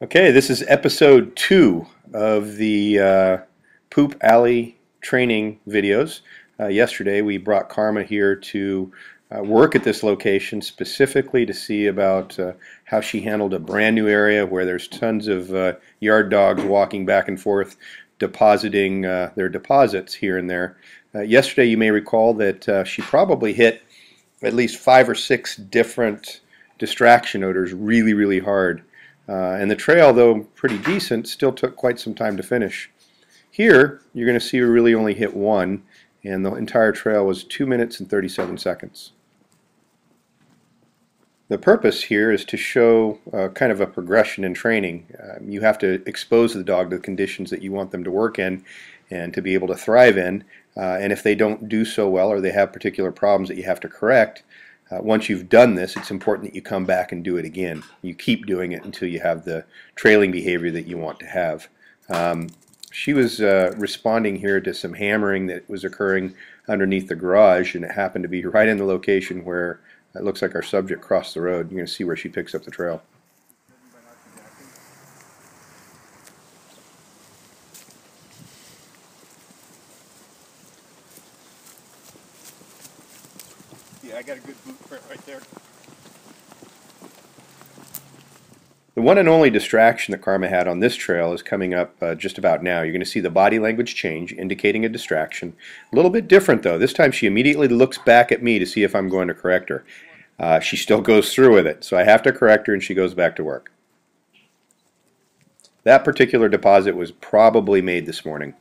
Okay, this is episode two of the uh, Poop Alley training videos. Uh, yesterday we brought Karma here to uh, work at this location specifically to see about uh, how she handled a brand new area where there's tons of uh, yard dogs walking back and forth depositing uh, their deposits here and there. yesterday you may recall that she probably hit at least five or six different distraction odors really, really hard. Uh, and the trail, though pretty decent, still took quite some time to finish. Here, you're going to see we really only hit one, and the entire trail was 2 minutes and 37 seconds. The purpose here is to show uh, kind of a progression in training. Um, you have to expose the dog to the conditions that you want them to work in and to be able to thrive in. Uh, and if they don't do so well or they have particular problems that you have to correct, uh, once you've done this, it's important that you come back and do it again. You keep doing it until you have the trailing behavior that you want to have. Um, she was uh, responding here to some hammering that was occurring underneath the garage, and it happened to be right in the location where it looks like our subject crossed the road. You're going to see where she picks up the trail. I got a good boot print right there. The one and only distraction that Karma had on this trail is coming up uh, just about now. You're going to see the body language change, indicating a distraction. A little bit different though. This time she immediately looks back at me to see if I'm going to correct her. Uh, she still goes through with it, so I have to correct her and she goes back to work. That particular deposit was probably made this morning.